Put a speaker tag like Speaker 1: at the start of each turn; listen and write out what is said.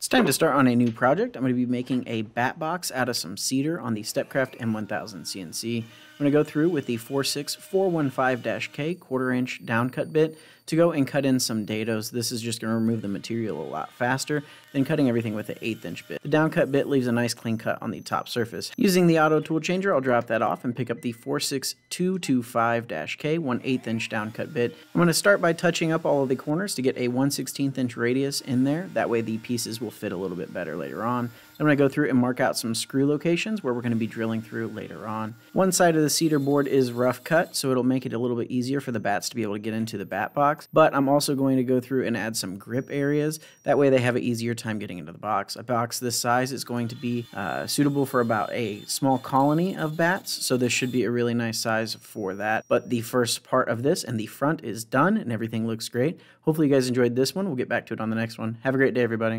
Speaker 1: It's time to start on a new project. I'm going to be making a bat box out of some cedar on the Stepcraft M1000 CNC. I'm going to go through with the 46415-K quarter inch downcut bit to go and cut in some dados. This is just going to remove the material a lot faster than cutting everything with an eighth inch bit. The downcut bit leaves a nice clean cut on the top surface. Using the auto tool changer, I'll drop that off and pick up the 46225-K 1 8 inch downcut bit. I'm going to start by touching up all of the corners to get a 1 16th inch radius in there. That way the pieces will fit a little bit better later on. I'm going to go through and mark out some screw locations where we're going to be drilling through later on. One side of the cedar board is rough cut, so it'll make it a little bit easier for the bats to be able to get into the bat box, but I'm also going to go through and add some grip areas. That way they have an easier time getting into the box. A box this size is going to be uh, suitable for about a small colony of bats, so this should be a really nice size for that. But the first part of this and the front is done and everything looks great. Hopefully you guys enjoyed this one. We'll get back to it on the next one. Have a great day, everybody.